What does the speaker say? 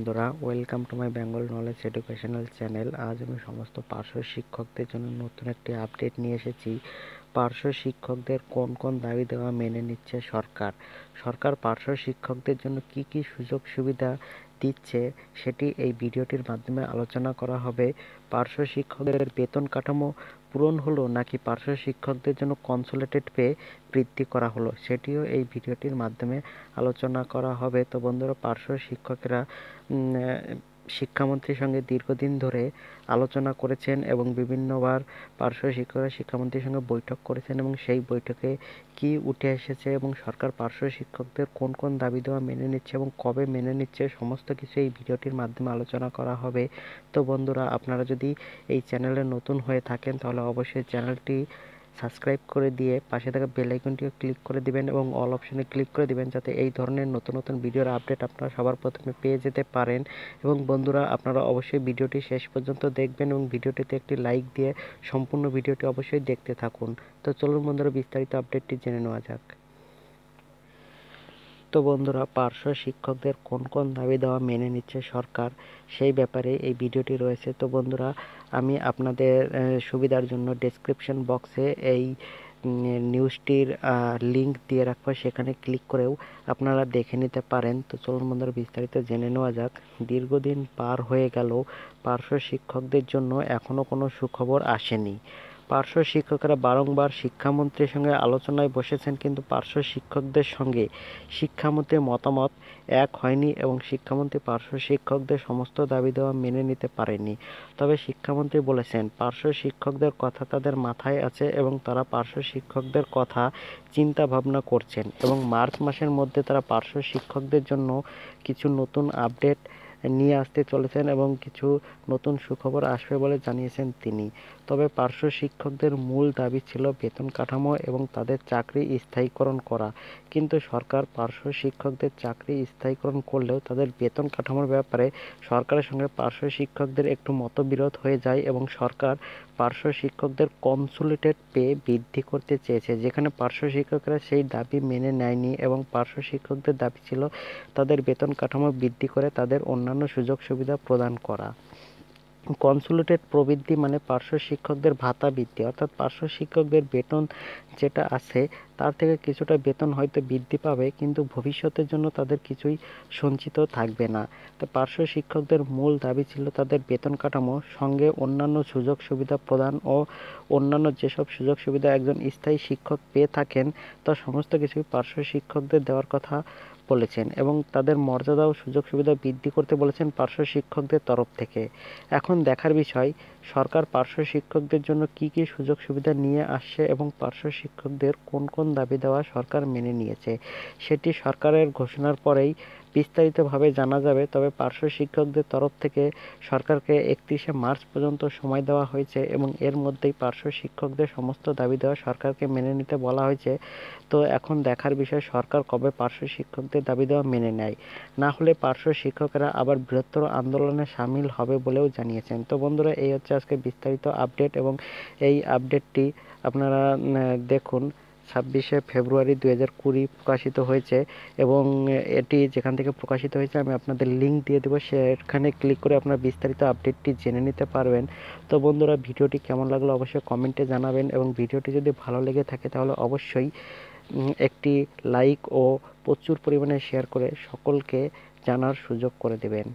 বন্ধুরা welcome to my Bengal knowledge educational channel আজ আমি সমস্ত পার্শ্ব শিক্ষকদের জন্য নতুন একটি আপডেট নিয়ে এসেছি। পার্শ্ব শিক্ষকদের কোন কোন দাবি দেওয়া মেনে নিচ্ছে সরকার? সরকার পার্শ্ব শিক্ষকদের জন্য কি কি সুযোগ সুবিধা দিচ্ছে, সেটি এই ভিডিওটির মাধ্যমে আলোচনা করা হবে। পার্শ্ব শিক্ষকদের বেতন কাঠামো পূরণ হলো নাকি পার্শ্ব শিক্ষকদের জন্য কনসোলেটেড পে বৃদ্ধি করা হলো? সেটিও এই ভিডিওটির মাধ্যমে আলোচনা করা হবে। তো বন্ধুরা, পার্শ্ব শিক্ষকেরা শিক্ষামন্ত্রীর সঙ্গে দীর্ঘদিন ধরে আলোচনা করেছেন এবং বিভিন্নবার পার্শ্ব শিক্ষকরা শিক্ষামন্ত্রীর সঙ্গে বৈঠক করেছেন এবং সেই বৈঠকে কি উঠে এসেছে এবং সরকার পার্শ্ব শিক্ষকদের কোন কোন দাবি দেওয়া মেনে নিচ্ছে এবং কবে মেনে নিচ্ছে, সমস্ত কিছু এই ভিডিওটির মাধ্যমে আলোচনা করা হবে। তো বন্ধুরা, আপনারা যদি এই চ্যানেলে নতুন হয়ে থাকেন, তাহলে অবশ্যই চ্যানেলটি সাবস্ক্রাইব করে দিয়ে পাশে থাকা বেল আইকনটিও ক্লিক করে দিবেন এবং অল অপশনে ক্লিক করে দিবেন যাতে এই ধরনের নতুন নতুন ভিডিওর আপডেট আপনারা সবার প্রথমে পেয়ে যেতে পারেন। এবং বন্ধুরা, আপনারা অবশ্যই ভিডিওটি শেষ পর্যন্ত দেখবেন এবং ভিডিওটিতে একটি লাইক দিয়ে সম্পূর্ণ ভিডিওটি অবশ্যই দেখতে থাকুন। তো চলুন বন্ধুরা, বিস্তারিত আপডেটটি জেনে নেওয়া যাক। তো বন্ধুরা পার্শ্ব শিক্ষকদের কোন কোন দাবি দেওয়া মেনে নিচ্ছে সরকার, সেই ব্যাপারে এই ভিডিওটি রয়েছে। তো বন্ধুরা, আমি আপনাদের সুবিধার জন্য ডেসক্রিপশন বক্সে এই নিউজটির লিংক দিয়ে রাখব। সেখানে ক্লিক করেও আপনারা দেখে নিতে পারেন। তো চলুন বন্ধুরা, বিস্তারিত জেনে নেওয়া যাক। দীর্ঘদিন পার হয়ে গেল, পার্শ্ব শিক্ষকদের জন্য এখনও কোনো সুখবর আসেনি। পার্শ্ব শিক্ষকরা বারংবার শিক্ষামন্ত্রীর সঙ্গে আলোচনায় বসেছেন, কিন্তু পার্শ্ব শিক্ষকদের সঙ্গে শিক্ষামন্ত্রীর মতামত এক হয়নি এবং শিক্ষামন্ত্রী পার্শ্ব শিক্ষকদের সমস্ত দাবি দেওয়া মেনে নিতে পারেনি তবে শিক্ষামন্ত্রী বলেছেন, পার্শ্ব শিক্ষকদের কথা তাদের মাথায় আছে এবং তারা পার্শ্ব শিক্ষকদের কথা চিন্তা ভাবনা করছেন এবং মার্চ মাসের মধ্যে তারা পার্শ্ব শিক্ষকদের জন্য কিছু নতুন আপডেট নিয়ে আসতে চলেছেন এবং কিছু নতুন সুখবর আসবে বলে জানিয়েছেন তিনি। তবে পার্শ্ব শিক্ষকদের মূল দাবি ছিল বেতন কাঠামো এবং তাদের চাকরি স্থায়ীকরণ করা। কিন্তু সরকার পার্শ্ব শিক্ষকদের চাকরি স্থায়ীকরণ করলেও তাদের বেতন কাঠামোর ব্যাপারে সরকারের সঙ্গে পার্শ্ব শিক্ষকদের একটু মতবিরোধ হয়ে যায় এবং সরকার পার্শ্ব শিক্ষকদের কনসুলেটেড পে বৃদ্ধি করতে চেয়েছে, যেখানে পার্শ্ব শিক্ষকরা সেই দাবি মেনে নেয়নি এবং পার্শ্ব শিক্ষকদের দাবি ছিল তাদের বেতন কাঠামো বৃদ্ধি করে তাদের অন্যান্য সুযোগ সুবিধা প্রদান করা। কনসুলেটেড প্রবৃদ্ধি মানে পার্শ্ব শিক্ষকদের ভাতা বৃদ্ধি, অর্থাৎ পার্শ্ব শিক্ষকদের বেতন যেটা আছে, তার থেকে কিছুটা বেতন হয়তো বৃদ্ধি পাবে, কিন্তু ভবিষ্যতের জন্য তাদের কিছুই সঞ্চিত থাকবে না। তো পার্শ্ব শিক্ষকদের মূল দাবি ছিল তাদের বেতন কাঠামো, সঙ্গে অন্যান্য সুযোগ সুবিধা প্রদান ও অন্যান্য যেসব সুযোগ সুবিধা একজন স্থায়ী শিক্ষক পেয়ে থাকেন, তা সমস্ত কিছুই পার্শ্ব শিক্ষকদের দেওয়ার কথা বলেছেন এবং তাদের মর্যাদা ও সুযোগ সুবিধা বৃদ্ধি করতে বলেছেন পার্শ্ব শিক্ষকদের তরফ থেকে। এখন দেখার বিষয়, সরকার পার্শ্ব শিক্ষকদের জন্য কি কি সুযোগ সুবিধা নিয়ে আসছে এবং পার্শ্ব শিক্ষকদের কোন কোন দাবি দেওয়া সরকার মেনে নিয়েছে? সেটি সরকারের ঘোষণার পরেই বিস্তারিতভাবে জানা যাবে, তবে পার্শ্ব শিক্ষকদের তরফ থেকে সরকারকে একত্রিশে মার্চ পর্যন্ত সময় দেওয়া হয়েছে এবং এর মধ্যেই পার্শ্ব শিক্ষকদের সমস্ত দাবি দেওয়া সরকারকে মেনে নিতে বলা হয়েছে। তো এখন দেখার বিষয়, সরকার কবে পার্শ্ব শিক্ষকদের দাবি দেওয়া মেনে নেয়? না হলে পার্শ্ব শিক্ষকেরা আবার বৃহত্তর আন্দোলনে সামিল হবে বলেও জানিয়েছেন। তো বন্ধুরা, এই হচ্ছে আজকে বিস্তারিত আপডেট এবং এই আপডেটটি আপনারা দেখুন। ছাব্বিশে ফেব্রুয়ারি দু হাজার কুড়ি প্রকাশিত হয়েছে এবং এটি যেখান থেকে প্রকাশিত হয়েছে আমি আপনাদের লিঙ্ক দিয়ে দেবো। সেখানে ক্লিক করে আপনারা বিস্তারিত আপডেটটি জেনে নিতে পারবেন। তো বন্ধুরা, ভিডিওটি কেমন লাগল অবশ্যই কমেন্টে জানাবেন এবং ভিডিওটি যদি ভালো লেগে থাকে তাহলে অবশ্যই একটি লাইক ও প্রচুর পরিমাণে শেয়ার করে সকলকে জানার সুযোগ করে দেবেন।